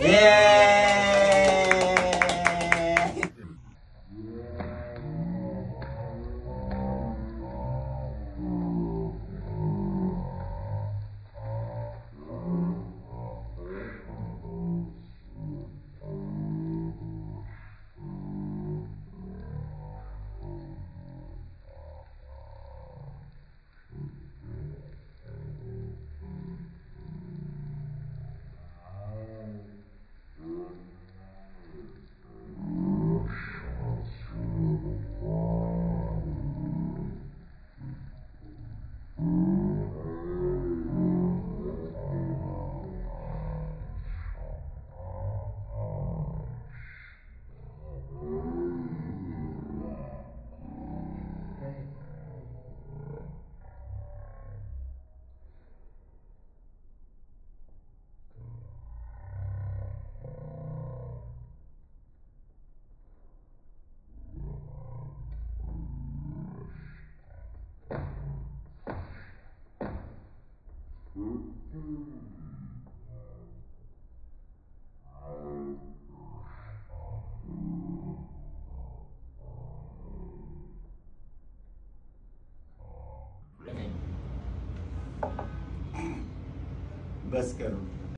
Yay! बस करो।